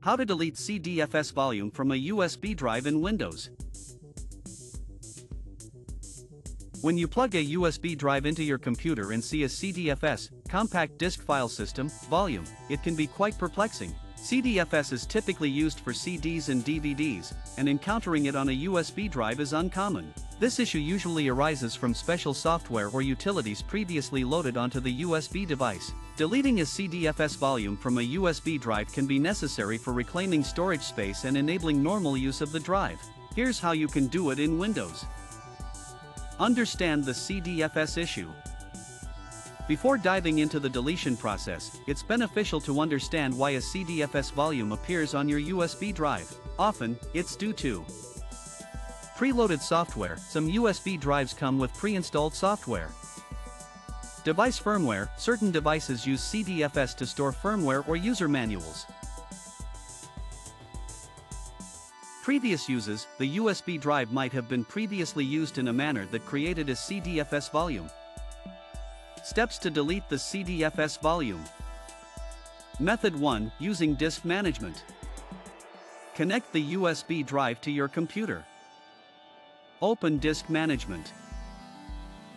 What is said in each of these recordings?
How to delete CDFS volume from a USB drive in Windows. When you plug a USB drive into your computer and see a CDFS, compact disk file system, volume, it can be quite perplexing. CDFS is typically used for CDs and DVDs, and encountering it on a USB drive is uncommon. This issue usually arises from special software or utilities previously loaded onto the USB device. Deleting a CDFS volume from a USB drive can be necessary for reclaiming storage space and enabling normal use of the drive. Here's how you can do it in Windows. Understand the CDFS issue. Before diving into the deletion process, it's beneficial to understand why a CDFS volume appears on your USB drive. Often, it's due to preloaded software. Some USB drives come with pre-installed software. Device firmware, certain devices use CDFS to store firmware or user manuals. Previous uses, the USB drive might have been previously used in a manner that created a CDFS volume. Steps to delete the CDFS volume. Method 1 Using Disk Management. Connect the USB drive to your computer. Open Disk Management.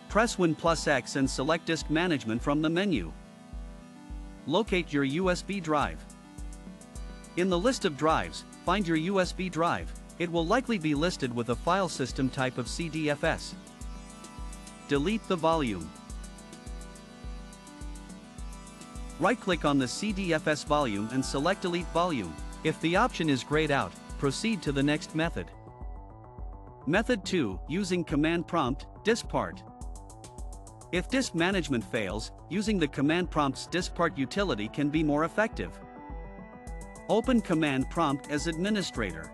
Press Win plus X and select Disk Management from the menu. Locate your USB drive. In the list of drives, find your USB drive, it will likely be listed with a file system type of CDFS. Delete the volume. Right-click on the CDFS volume and select Delete Volume. If the option is grayed out, proceed to the next method. Method 2, using command prompt, diskpart. If disk management fails, using the command prompt's diskpart utility can be more effective. Open Command Prompt as administrator.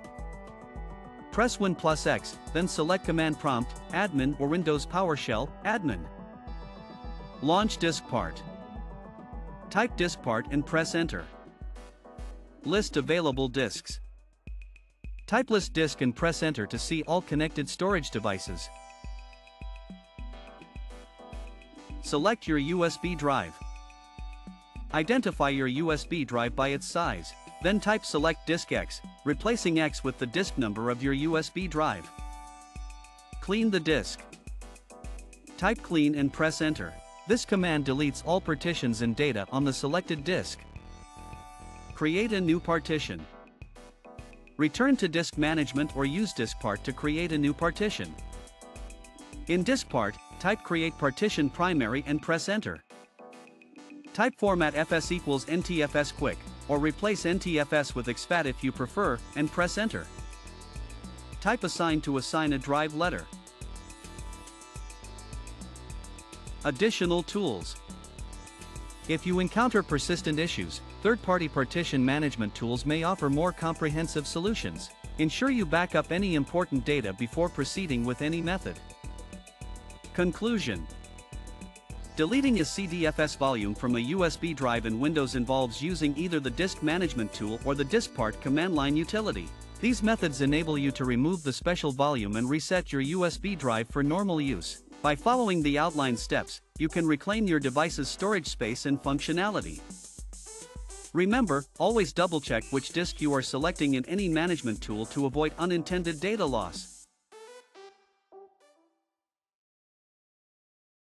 Press Win plus X, then select Command Prompt, Admin or Windows PowerShell, Admin. Launch DiskPart. Type DiskPart and press Enter. List available disks. Type list disk and press Enter to see all connected storage devices. Select your USB drive. Identify your USB drive by its size. Then type select disk X, replacing X with the disk number of your USB drive. Clean the disk. Type clean and press enter. This command deletes all partitions and data on the selected disk. Create a new partition. Return to disk management or use diskpart to create a new partition. In diskpart, type create partition primary and press enter. Type format fs equals ntfs quick or replace NTFS with exFAT if you prefer, and press enter. Type assign to assign a drive letter. Additional tools. If you encounter persistent issues, third-party partition management tools may offer more comprehensive solutions. Ensure you back up any important data before proceeding with any method. Conclusion Deleting a CDFS volume from a USB drive in Windows involves using either the disk management tool or the diskpart command line utility. These methods enable you to remove the special volume and reset your USB drive for normal use. By following the outlined steps, you can reclaim your device's storage space and functionality. Remember, always double-check which disk you are selecting in any management tool to avoid unintended data loss.